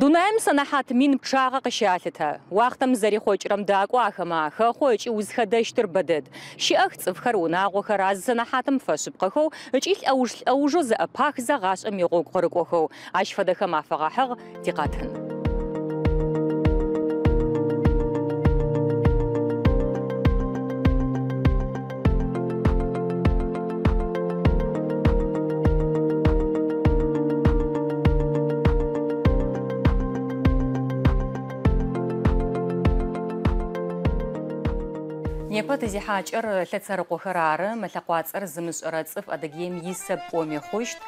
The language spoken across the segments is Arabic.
Дунаем сэнэхьат мин пчъагъэ къыщалъытэ. Уахътэм зэри хъокӏырэм дакӏо ахэмэ ахэхъо ыкӏи узхэдэщтыр бэдэд. Щыӏэх цӏыфхэр, унагъохэр аз сэнэхьатым фэшъыпкъэхэу ыкӏи лӏэуж-лӏэужэу зэӏэпахзэ гъашӏэм игъогу къырыкӏохэу. Ащ фэдэхэм афэгъэхьыгъ тикъэтын. непэ тызихьакӏэр лъэцэрыкъохэр ары, мэлъэкъуацӏэр зымышӏэрэ цӏыф адыгеем исэп пӏоми хъущт.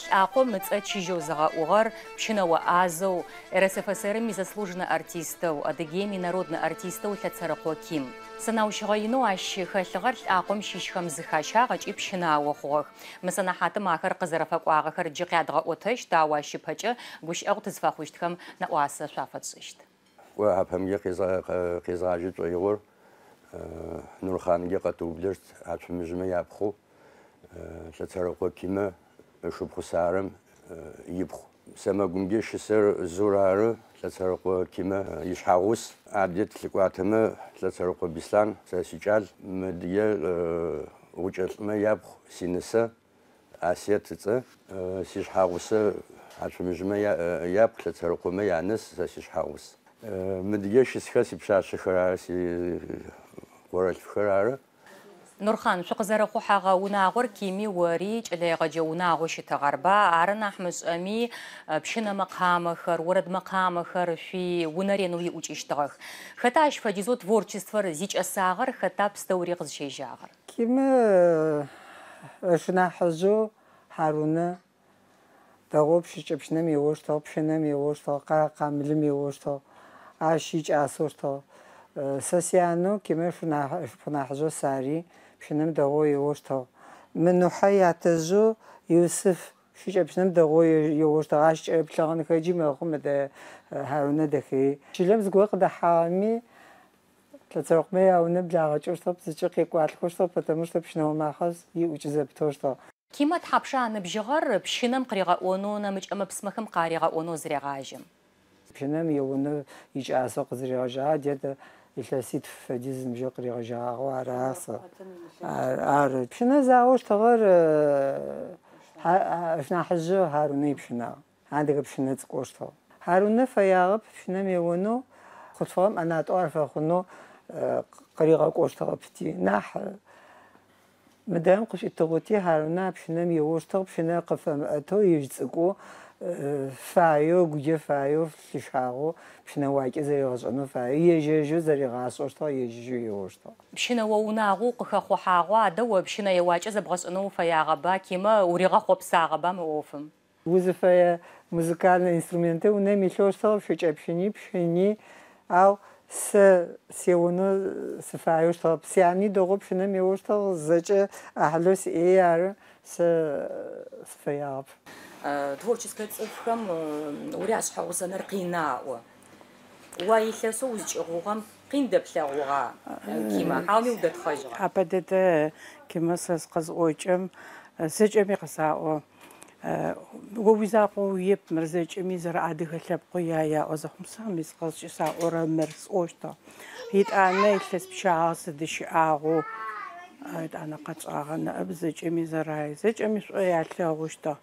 Лӏакъом ыцӏэ чыжьэу зэгъэӏугъэр пщынэо ӏазэу РСФСРым изаслуженэ артистэу, адыгеем инароднэ артистэу лъэцэрыкъо Ким. Сынаущыгъэинэу ащ хэлъыгъэр лӏакъом щищхэм зыхащагъ ыкӏи пщынао хъугъэх. Мы сэнэхьатым ахэр къызэрэфэкӏуагъэхэр джы къядгъэӏотэщт, ау ащыпэкӏэ гущыӏэгъу тызфэхъущтхэм нэӏуасэ шъуафэшӏыщт. Ӏо апэмгьы къизгъажьыкӏо игъор. Э, Нурханге қатубдерт апсымызме япху шацарақо э, кима э, шупхусарым ипху. Самагумге шисер зурары шацарақо кима ишхагус абдет ликуатыма шацарақо бислан сасичал мдие учалме япху синеса асет ца сишхагуса апсымызме япху ورش خرارة نورخان شق زرقو حاغا وناغور كيمي وريج اللي غجي وناغو شي تغربا عرنا حمز امي آه، بشنا مقامخر ورد مقامخر في ونرينوي تغخ ختا اش فجيزو تворчество زيج اساغر ختا بستوري غزشي جاغر كيم آه، اشنا حزو حرونا تغوب شي چبشنا ميوشتو بشنا ميوشتو قرقا ملميوشتو اشيج اسوشتو سەسییانۆ کمێ فناحژۆ ساری پشنم دەغۆی وەشتەوە من نوحەیاتەژۆ یوسف شوچە پشنم دەغۆی یۆشتەغاش پلغانەکەجی مەخمەدە هەرونە دەکەی چلم زگوۆ قدە حامی تەچەقمە یاونە بلاغەچۆشتە بچقی کواتلخۆشتە پەتەمشتە پشنەوە ماخەز ی وچزە بتۆشتە. Кима тхьапшана бжьыгъэр пщыным къыригъэӏононэ мыкӏэмэ псмэхэм къаригъэӏонэу зэрегъажьэ. Пщыным иунэ икӏасэу къызэрегъэжьа дедэ يتلاسيت فديز مجقري رجعوا على راس عار بشنا زاوش تغر آه، شنا حجو هاروني بشنا عندك بشنا تقوشتو هارونا فياغب بشنا ميونو خطفهم أنا تعرف أخونو آه، قريغة قوشتغ بتي ناح آه، مدام قش اتغوتي هارونا بشنا ميوشتغ بشنا قفم أتو يجزقو فايو جوجه فايو فيشاغو بشنو واكي زري غصنو فايو يجيجو زري غاصورتا يجيجو اونا بشنو وناغو خو حاقو دو بشنو يواكي زبغصنو فياغبا كيما وريغخو بساغبا موفم وظيفه مزيكالنا انسترومنتي ونمي لوشتا فيچ ابشني بشني او سه سیونو سفایوش تا سیانی دوغو پشنه میوش تا زجه احلوس ای ار سه سفیاب تورческая цӏыхухэм урящ хьэгъусэныр къинаӏо. Уа илъэсэу узкӏыгъугъэм къин дэплъэгъугъа Кима, хьауми удэтхъэжьыгъа. Апэдэтэ Кима сэ къэзӏокӏым, сыкӏэми къысаӏо. يب مرزج ميزر عادي هلب قيا يا أزهم سامس قص سا أورا مرس أوشتا هيت أنا يلس بشعاص دش أعو هيت أنا قد أغنى أبزج ميزر عايزج أمس أيا تلاوشتا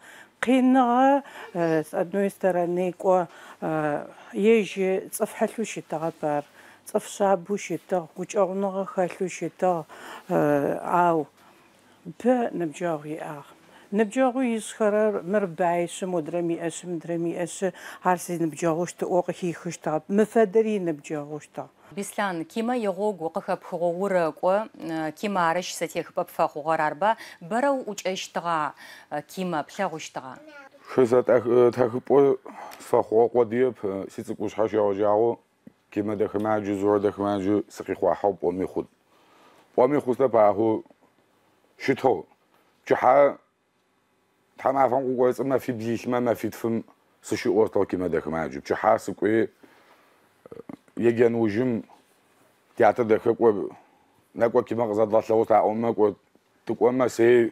قينا с одной стороны ко э, ежи цфхлуши тагапар цфшабуши та кучагнага халуши та э, ау او набжаги ах نبجاغو يسخر مربعي سم ودرمي أس مدرمي أس هارسي نبجاغوشت تقوق خشتا مفادري نبجاغوشتا بسلان كيما يغوغ وقخ بخغور قو كيما عرش ستيخ ببفا خغار أربا برو وجأش تغا كيما بلاغوش تغا خزات تخبو فخوق وديب سيتكوش حاشي وجاغو كيما دخماجو زور دخماجو سقيق وحب ومي خود ومي خود لبعه شتو جحا تحمعفن قوقويص ما في بيش ما ما في تفم سشي أورتوكي كيما داك ما جيب شو حاسب قوي يجن وجم تياتر دخك و نقوى كي مغزى ضلت لو تاع أمك و تقوى ما سي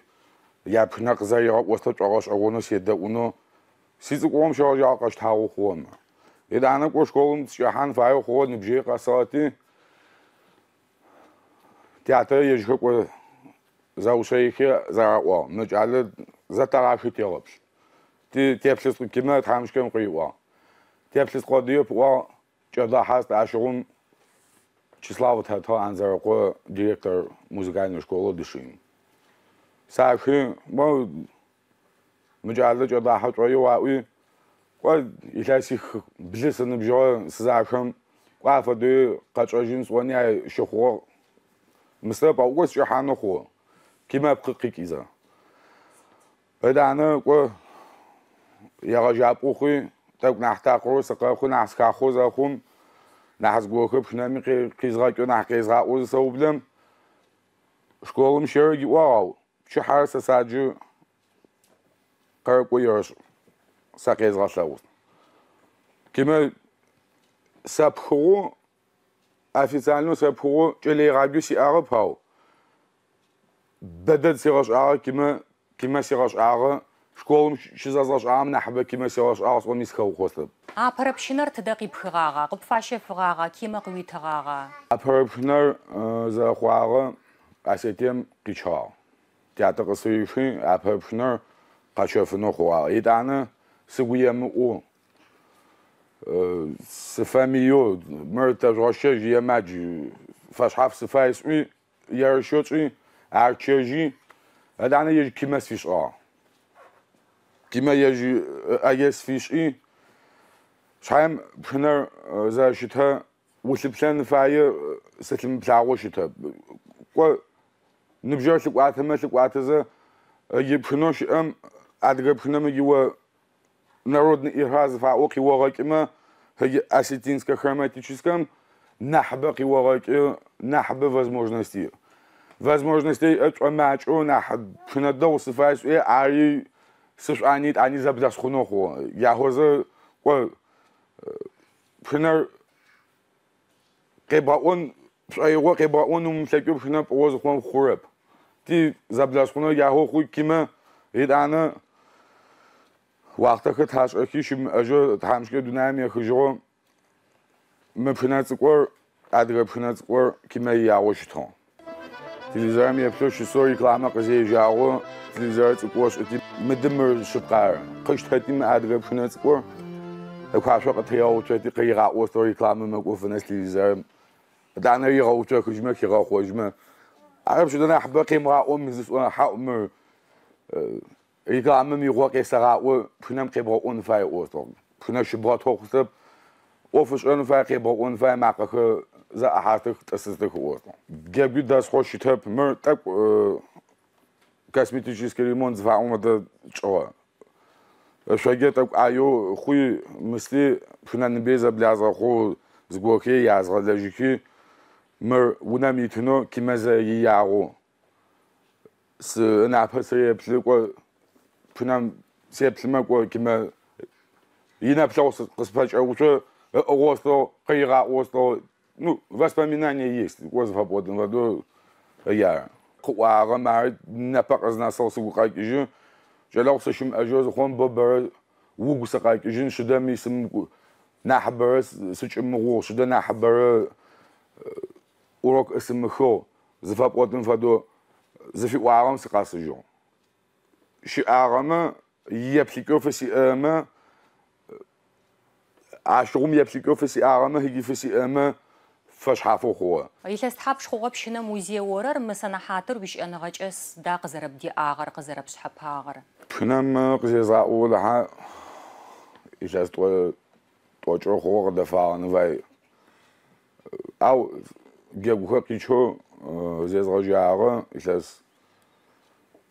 يا بنق زي يغب وستج أغاش أغونس يدى أونو سي زقوم شو يا قاش تاو خوما إذا أنا قوش قوم شحن فاي خود نبجي قصاتي تياتر كو زاو شيخ زاو نجعل zata rafit yelops ti teplis qima tamishken qiwa teplis qodiyo pwa choda has ta shugun chislav ta to anzer qo direktor muzikalnoy shkolo dishim sakhi mo mujalla choda ha qoyo wa u qo ilasi blisin bjo sizakhim qa fa de qachojin soni shkhu mistapa ugos chahano qo kimab qiqiza أنا كو يا جابوخي تاك نحتاقو سقاخو نحسكاخو زاخوم نحسكوخو بشنامي كي كيزغا كي نحكيزغا وزا سوبلم شكولم شيرجي واو شو حارس ساجو قرب ويرش ساكيزغا ساوز كيما سابخو أفيسالنو سابخو جلي غابيو سي أغب هاو بدد سيغش أغب كيما кимаси гаш агы школым шизазгаш амна хаба кимаси гаш агы сомис хау хосла апарапшинар тда кипхыгага кыпфаше фугага кима квитагага апарапшинар за хуагы асетем кичо театр кысыши апарапшинар качофно хуа идана сугуям у се фамио мерта роша жиемаджи фашхаф сфайс у яршоцу арчежи هذا عنا يجي كيما سفيش اه كيما يجي آه، اياس فيش اي شحال بحنا آه، زا شتها وثبتان فايا آه، ستلم بلاغو شتها كو نبجا لك ما لقوات زا يبحنا شئم ادغا بحنا ما يوا народный и разва оки воракима هي осетинско-хроматическом нахба кивораки нахба возможности возможности это мачу на надо усваивать а и сушанит они забдас хуноху я хоза ко э, пинер кебаон ай го кебаон ум сакю пина поз хон хуреп ти забдас хуно я хо ху кима идана вахта хаш охи э, шим ажо э, тамшке дунаем я хожо мы пина цкор адга пина цкор кима я ошто تلزام يبتوش سوري كلامة قزي جاغو تلزار تقوش اتي مدمر شبقار قشت هاتي ما عاد غيب شنا تقو اكواشوا قطيا وشاتي قي غاقو سوري كلامة مقوف ناس تلزار دعنا ري غاقو تاك جمع كي غاقو جمع عرب شدنا حباقي مغاقو مزيس وانا حاق مر ري كلامة ميغوا كيسا غاقو شنا مقبغاقو نفاي قوصو شنا شبغا توقسب ოფის ონფაქი ბონფაქი ზა ახარტი წესზე ხუოთ გები და სხოში თებ მე და კოსმეტიკის რემონტ ზა უმოდა ჭოა შეგეთ აიო ხუი მისლი ფუნან ბეზა ბლაზა ხუ ზგოხი იაზღა ლაჟიკი მე უნა მითნო კიმაზა იაღო ს ნაფასე ბლიკო ფუნან სიებლმა ყო კიმა ინა ფლოს ყსფაჭა უშო Осло, Кайра, Осло, ну, воспоминания есть. Осло свободен, воду, я. Куара, мать, не познался, сука, кижу. Жалал, что шум, ажоз, хон, бобер, ووجو سقايك جن شدا ميسم نحبر سوچ مغو شدا نحبر وروك اسم خو زفاب قدن فدو زفي وعرم سقاس جو شي я يبليكو فسي ама, عاشقوم يبسيكو في سي اغاما هيجي في سي اما فاش حافو خوا إلا سحاب شخو بشنا موزي ورر مثلا حاطر بش انا اس دا قزرب دي اغر قزرب سحب هاغر بشنا ما قزي اول لها إلا تو توجو خو غدا فاغن فاي او جابو خو قيشو زيز غجي اغر إلا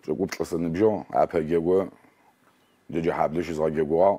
جو قلت لسن بجو عبها جابو جي حابلش زغا جابو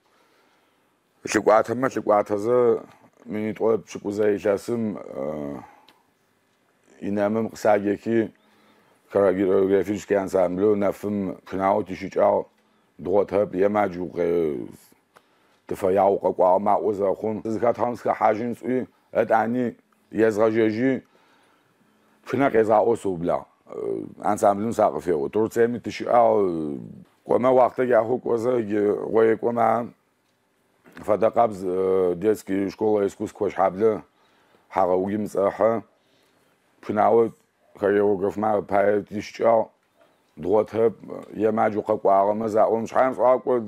შეკვათმა შეკვათაზე მინიტყვებ შეკუზე ისასიმ ინამემ ხსაგეკი ქარაგიროგრაფიშკი ანსამბლო ნაფმ ფნაუტიშიჭალ დროთებ ემაჯუღე დაფაიაუ ყაყვამა უზახუნ ზიგათამსკა ჰაჟინცი ეტანი იაზღაჟეჟი ფნაყეზა ოსუბლა ანსამბლუნ საყფიო თურცემი თიშა ყომა ვახტა გახუ ყოზა ღოე ყომა فدا قبض آه، ديسكي شكولا إسكوس كوش حبلة حقا وجيم صحة بناوت خيرو غرف ما بحيات يشجع دوات هب يماجو قاكو عرما زعون شحام صحاكو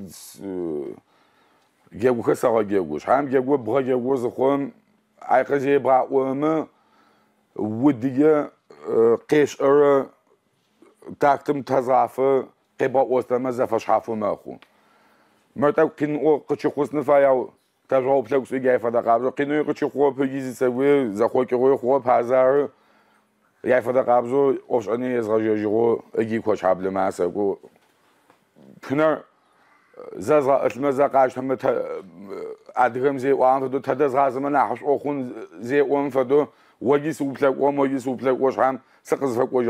جيبو خسارة جيبو شحام جيبو بغا جيبو زخون اي قزي برا وما ودية آه، قيش ارى تاكتم تزعفة قبا وستما زفاش حافو ما خون مرتب کن او قچی خوز نفای او کجا او پلاک سوی فدا قبضا کن او قچی خوز پیگیزی سوی زخوا که پزر گای فدا قبضا از غجی اگی کچ قبل محسا کو کنر زز اتلمه زا قشت قاشتم تا زی اوان فدو تا دز غازمه نحش زی اوان فدو وگی سو پلاک و وگی سو هم سقز فکوش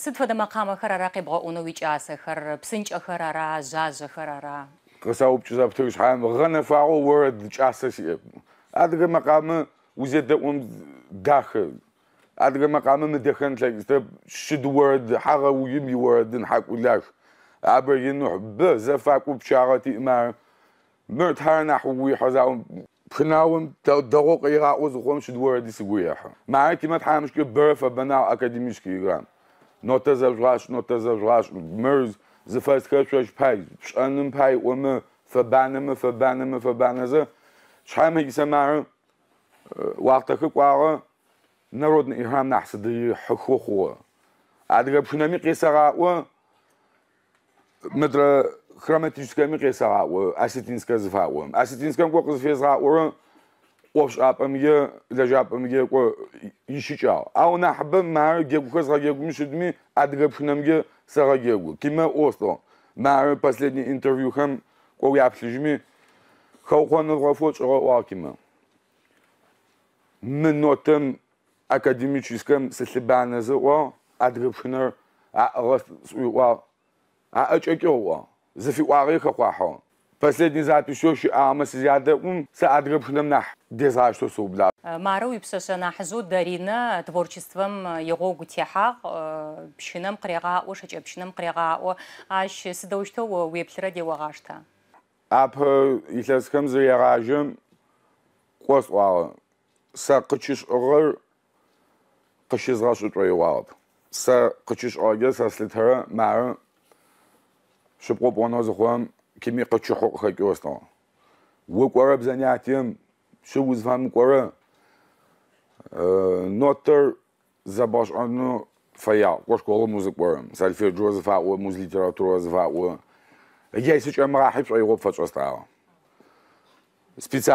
سد فد مقام خر را قبلا اونو ویچ آسه خر پسنج خر را زاز خر را کسای اوبچو زبتوش هم غنف او ورد چ آسه ادغه مقام وزد اون داخل ادغه مقام مدخن لگست شد ورد حق ویم یوردن حق ولش عبر ینوح بز فاق اوبچو آقاتی ما مرد هر نحوی حزام خناوم دقوق ایرا اوز خوام شد وردی سگویه ها معایتی مت حامش که بناو اکادیمیش که نۆتەزەژلاش نۆتەزەژلاش مرز زفەست کەشش پای شأنم پای ومە فەبانەمە فەبانەمە فەبانەزە شحامێکی سەمارە واختەکە کواوە نەڕۆدن ئیهام نەحسدی حخۆخەوە ئادگە پشنەمی قێسەغاوە مدرە خرەمەتیشکەمی قێسەغاوە ئاسیتینسکە زفاوە ئاسیتینسکەم کۆ قزفێزغاوەرە وش آب میگه لج آب میگه کو یشی چه او آون احبا مار گیگو کس خاگیگو میشد می ادغب خونه میگه سر خاگیگو کی من اوست آن مار پسلی اینترویو هم کو یابشیج می خو خوان رو فوت شو آو کی من من نوتم اکادمی چیزکم سلی بانزه و ادغب خونه آرست سوی و آچه کی هو زفی واقعی خواهم پسلی نزد پیشوشی آماسی زیاده اون سر ادغب خونه نه деза что субла. Э, Мару и псошана хзу дарина э, творчеством э, его гутяха пшинам кряга ошач пшинам кряга о аш сдаушто о веплера девагашта. Ап илескем зыяражым қос уағы. Са қычыш ұғыр қышызға шұтрой уағып. Са қычыш ұғы сәслітірі мәрі шыпқоп оны зұқым кемей қычы құқ қақ өстің. занятием shu o'zfahmi ko'ra në tër zabash në feja, ku shkollë muzikë bërë, sa lë firë gjurë zëfa uë, muzë literaturë zëfa uë, e gjej si që e më rahip që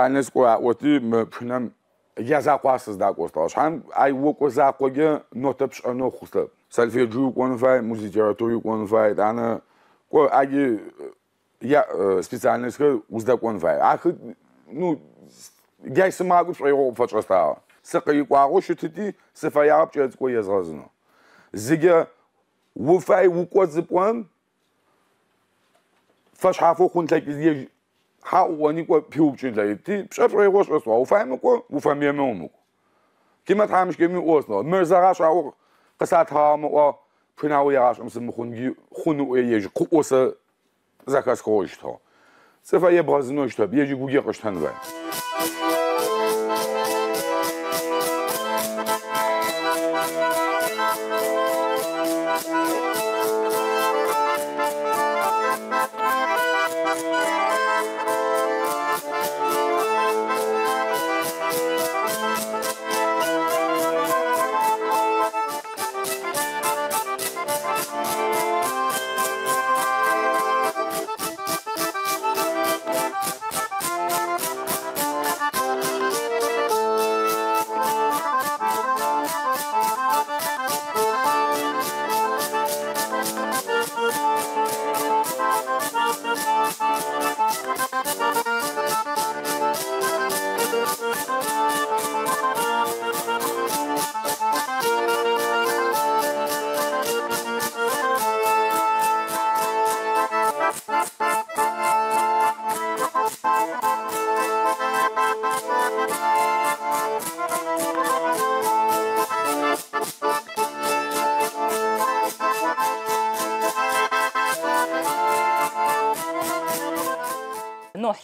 e вот ты, мы, пшнем, я за куаса сда куста, шам, ай во ку за куге, но тепш, но хуста. Сальфе джу конфай, муз литературу конфай, дана, ку, аги, я специальность ку узда конфай. Ах, ну, گه سماغو فریق و فتش است آو سقی قاروش تودی سفای آب چه از کوی از غزنه زیگه وفای وقت زبان فش حافظ خون تکی زیه حاوانی کو پیوک چند لیتی پس فریق وش است آو وفای مکو وفای میام مکو کی مت همش کمی وس نه مرزعش آو قصد هام و پناهوی عاش مسلم خونگی خون و یج قوس زکس کوشت ها سفای بازنوشت ها بیجی گوگی قشتن باید Thank you.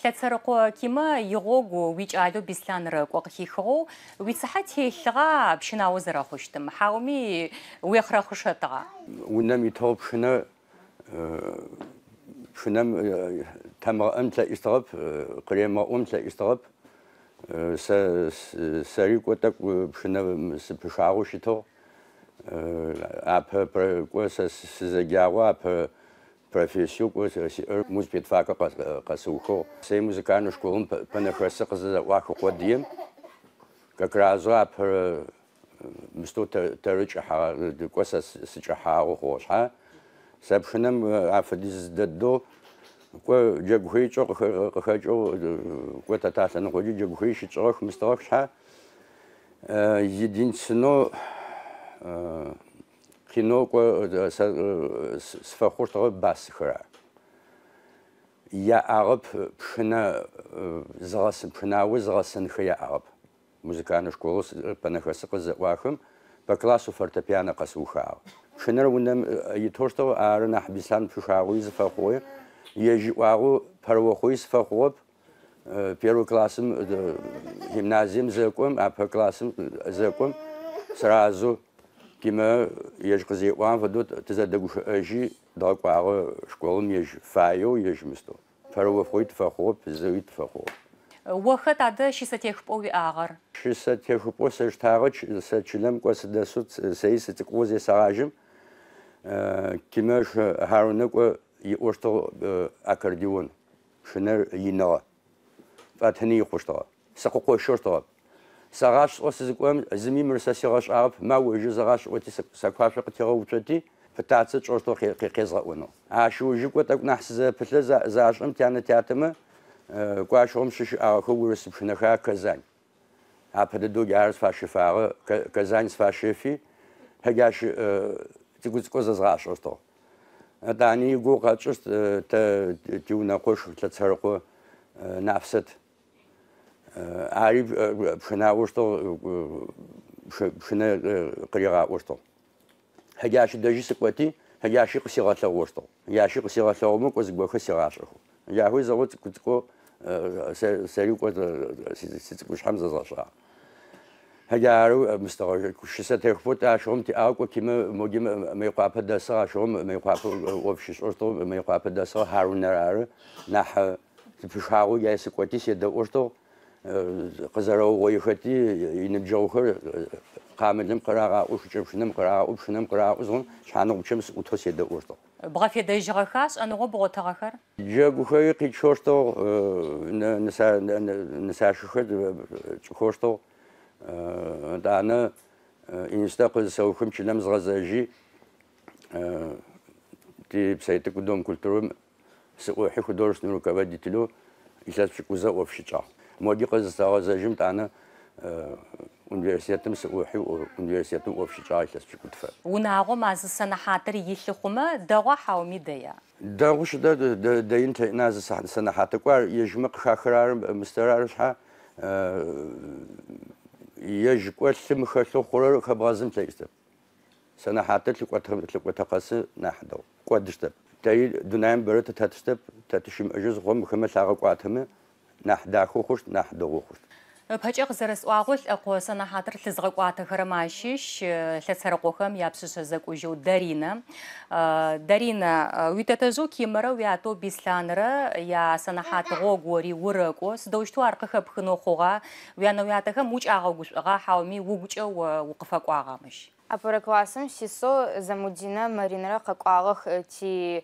лъэцэрэкъо кимэ игъогу уикӏалэу бисланэрэ кӏо къыхихыгъэу уицыхьэ телъыгъа пщынаоу зэрэхъущтым хьауми уехъырэхъушэтыгъа унэм итыгъэу э, э, э, пшынэ пшынэм тамыгъэӏэм лъэӏистыгъэп къыремыгъэӏум лъэӏистыгъэп сэ сэри кӏо тӏэкӏу пшынэ сыпышагъэу щытыгъ апэ кӏо сэ сызэгягъо апэ профессию музбит фака касухо. Сей музыкальную школу панахраса казаху кодим. Как раз ап мсто тарычаха коса сычахау хошха. Сапшинам афадиз даддо кое джагухичо кхачо кое татасан ходи джагухичи цох мстохша. Единственно кино сфахуртгъэ басхэрэр. Яӏагъэп пшынэ згъэсын пшынауэ згъэсынхэ яӏагъэп. Музыкальнэ школэ пэнэхэсэ къызэӏуахэм бэклассу фортепианэ къэсыухагъ. Пшынэр унэм итощтыгъ ары нахь Беслъан пшышагъуи зыфэхъугъи, ежьыӏуагъэу пэрыохъуи сфэхъугъэп. Первый классым гимназием зэкӏом, апэ классым зэкӏом сразу كما يج قزيوان فدو تزدقوش أجي داك وعغ شكولم يج فايو يج مستو فرو فخوي تفخو بزوي تفخو وخت عدا شي ستيخبوي آغر شي ستيخبو سجتاغج ستشلم قوس دسوت سي ستقوزي سراجم كما هارونك يوشتو أكرديون شنر ينغا فاتهني საღაშყოს ზიკვემ ზმიმრსა შეღაშყავ მაუჟი ზაღაშყოთი საქვაშო ქეღოუჩოთი ფტაცე წორთო ხე ხეზღაუნო აშუჟი კვეტაკ ნახსზე ფლე ზაღაშმ თანა თათმა კვაშომ შიშ აღუგურის ფნახა ქაზან აფედე დუ გარს ფაშიფარა ქაზან ფაშიფი ჰეგაშ ციგუცკოს ზაღაშოთო და ანი გუ ყაჭოს თე ჯუნა ყოშ ხლა ცერყო ნაფსეთ عارف آه، بشنا آه، وشتو بشنا آه، قريغا وشتو هجاش دجي سكوتي هجاش قصيغة لو وشتو هجاش قصيغة لو مك وزقوخ صيغة شخو هجاهو زوت كتكو سريكو ستكوش حمزة زاشا هجارو مستغرق شسة تخفوت عشهم تأكو كم موجم ميقاب دسا عشهم ميقاب وفشش أرتو ميقاب دسا هارون نرار نح تفشحاو جاي سكوتي سيدا أرتو قزرو ويختي ينجوخر قامدم قراغا اوش چمشنم قراغا اوش نم قراغا اوزون شانو چمس اوتوس يد اورتو بغافي دي جراخاس انو رو بو تاخر جوخوي قي چورتو آه، نسا نسا شخد چورتو دانا آه، آه، انستا قز سوخم چلمز غزاجي تي بسايتك دوم كولتروم سوخي خدورش نروكا بديتلو إذا في كوزا وفي شجاع. модиқыз сағазажым таны университетім сухи университетім общий чайлас чукутфа. Унагу мазы сана хатыр ехи хума дагу хауми дая. Дагу шуда дайын тайназы сана хатыр куар ежмы қахарар мистарар ша ежкуа лым хахи хурар хабазым тайсты. Сана хатыр ликуатақасы нахдау. Куадыштап. Тай дунаем бары татыштап татышым ажыз хум хама лага куатымы. нахь дахыухъущт, нахь дэгъухъущт. Пэкӏэ къызэрэсӏуагъо лӏэкъо сэнэхьатыр лъызгъэкӏуатэхэрэм ащыщ э, лъэцэрыкъохэм япшъышъэ зэкӏужьэу Даринэ. Э, Даринэ, э, уитэтэжъэу Кимэрэ уятӏэу Беслъанрэ я сэнэхьатыгъо гори урыкӏо сыдэущтэу ар къыхэпхынэу ти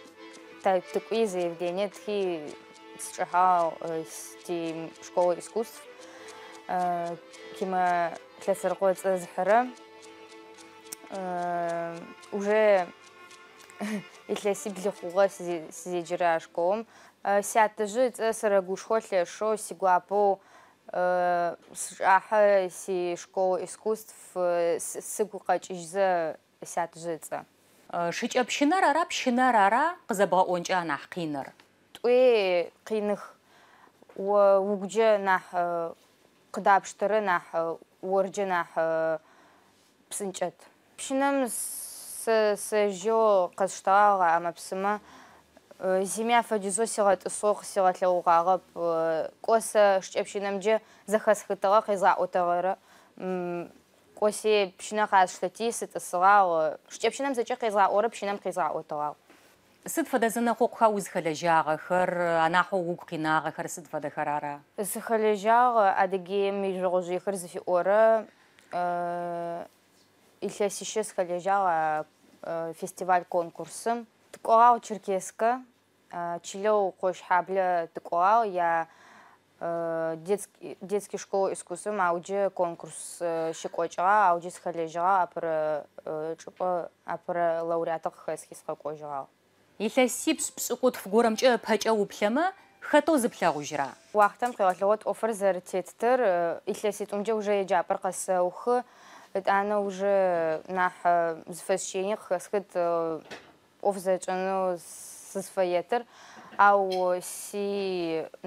такие заявления, такие сжигал э, школы искусств, э, кима классыргой цазхара, э, уже если сибли хуга сидежира школам, сяты же цесара гушхотле шо сигуапо сжаха си школы искусств сыгука чижза сяты жица шыкӏэпщынэр ара пщынэр ара къызэбгъэӏуэнкӏа нахь къинэр тӏуи къиных угукӏэ нахь къыдапштэрэ нахь э, оркӏэ нахь э, псынкӏэт пщынэм сэ сэжьэу къэсщтэгъагъэ ӏэмэпсымэ э, зими афэджызо сигъэтӏысэу сигъэлъэгъугъагъэп кӏо зэхэсхытыгъэ оси пшинаха штатисит ысыгъагъо шкӏэпщынэм зэкӏэ къезгъаӏорэ пщынэм къезгъаӏотыгъагъ сыд фэдэ зэнэхъокъуха узхэлэжьагъэхэр анахьэу угу къинагъэхэр сыд фэдэхэр ара зыхэлэжьагъэ адыгеем ижъогъужъыехэр зыфиӏорэ илъэсищэ сыхэлэжьагъэ фестиваль Черкеска, тыкӏогъагъ черкесскэ чылэу къошъхьаблэ тыкӏогъагъ я Э, детский, детский школа искусством ауджи конкурс шикочыға, э, а про апыры э, а про лауреата хэски кожыға. Если сипс псықут фгурамчы пача уплема, хато зыплағу жыра. Уақытым қиғатлығыт офыр зір теттір, если сит умже уже ежа апыр ух, это она уже нах зіфәсшейін қысқыт офзачыны сызфайетір ау си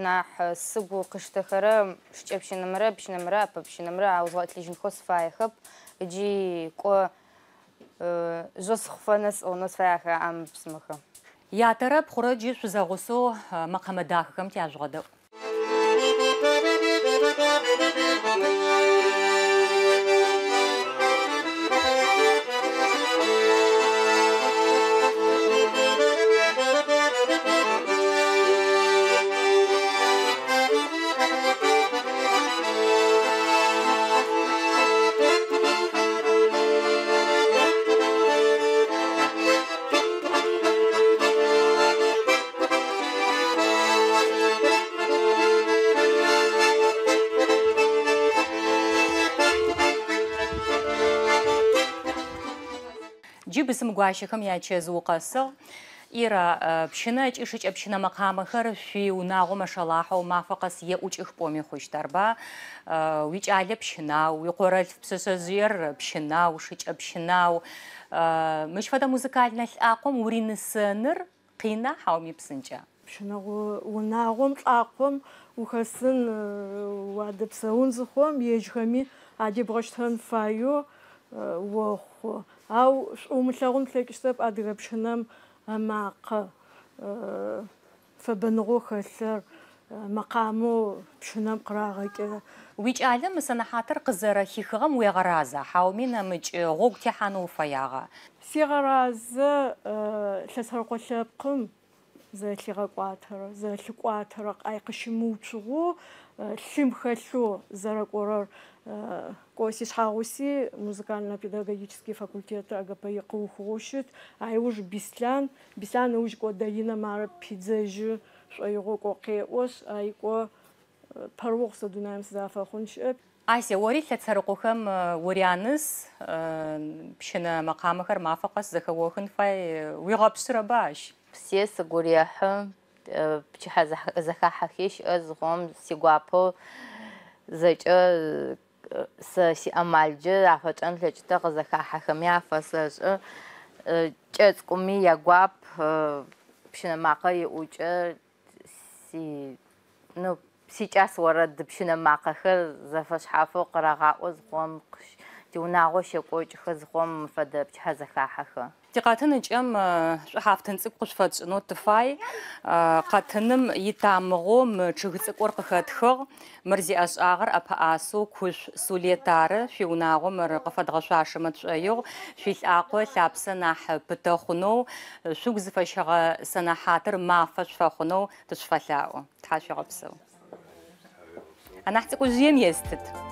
нахь сыгу къыщтэхэрэ шкӏэ пщынымрэ пщынымрэ апэ пщынымрэ ау згъэтлыжьынхэу сыфаехэр ыкӏи кӏо э, э, жъо гуащэхэм якӏэзыукъэсыгъ. Ира пщынэ ыкӏи шыкӏэ пщынэ мэкъамэхэр шъуи унагъо мэшэлахьэу мафэ къэс еӏу кӏых пӏоми хъущт. Арба э, уи кӏалэ пщынау, уи къорэлъ пшъэшъэжъыер э, пщынау, шыкӏэ пщынау. Э, мыщ фэдэ музыкальнэ лӏакъом уринысэныр къина хьауми псынкӏэ. Пщынэгъо унагъом лӏакъом ухэсын уадэпсэун зыхъом ежьхэми адебгъэщтхэн фаеу охъу. ау умлэрум лэгистэп адыгэпшнэм амаакъэ фэбэныгъо хэлъэр э, макъаму пшынэм кърагъэкӏэ уичӏалэм сэнэхьатыр къызэрэхихыгъэм уегъэразэ хьауми нэмыкӏ э, гъогу техьанэ уфэягъэ сигъэразэ лъэсэрыкъолъэпкъым зэлъигъэкӏуатэрэ зэлъыкӏуатэрэ къайкъыщымыуцугъо химхэлу заракорор э, коси хауси музыкально педагогический факультет агапи кухушит ай уж бислан бислан уж кода инамар пидзеж шойго кокеос ай ко э, парвокса дунаем сафа хунш айсе ори лэцэр кухэм э, урианыс пшина макамхэр мафакъас зэхэ охын фай уигъапсрэ баш все сагуряхэм بچه زخ زخاخیش از خم سیگوپو زچ اه، اه، سی عملج افتادن لجت قز زخاخمی افسر اه، چه از کمی یگوپ بچه نمکای اوج سی тиунагъо щекӏокӏхэ зыхъом фэдэ пчыхьэ зэхахьэхэ. Тикъэтын ыкӏэм э, шӏухьафтын цӏыкӏу къышъофэшӏынэу тыфай э, къэтыным итамыгъо мы чъыг цӏыкӏор къыхэтхыгъ, мыр зиӏэшӏагъэр ӏэпыӏасэу кушъу сулетары шъуиунагъо мыр къыфэдгъэшъуашэмэ тшӏоигъу, шъуилӏакъо лъапсэ нахь пытэ хъунэу, э, шъугу зыфэщыгъэ сэнэхьатыр мафэ шъуфэхъунэу тышъуфэлъаӏо. Тхьа шъуигъэпсэу. Анахь цӏыкӏужъыем